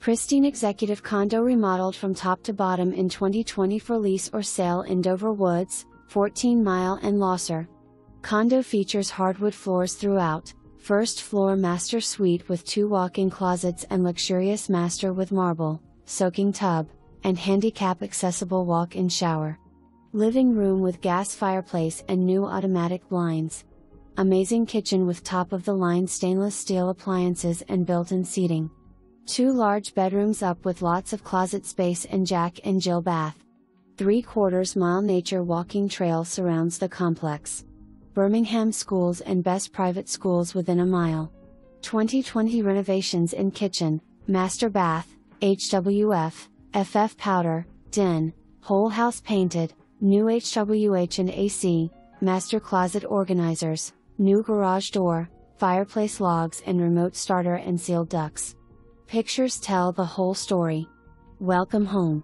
Pristine executive condo remodeled from top to bottom in 2020 for lease or sale in Dover Woods, 14 Mile and Lahser. Condo features hardwood floors throughout, first floor master suite with two walk in closets and luxurious master with marble, soaking tub, and handicap accessible walk in shower. Living room with gas fireplace and new automatic blinds. Amazing kitchen with top of the line stainless steel appliances and built in seating. Two large bedrooms up with lots of closet space and Jack and Jill bath. Three quarters mile nature walking trail surrounds the complex. Birmingham schools and best private schools within a mile. 2020 renovations in kitchen, master bath, HWF, FF powder, den, whole house painted, new HWH and AC, master closet organizers, new garage door, fireplace logs and remote starter and sealed ducts. Pictures tell the whole story. Welcome home.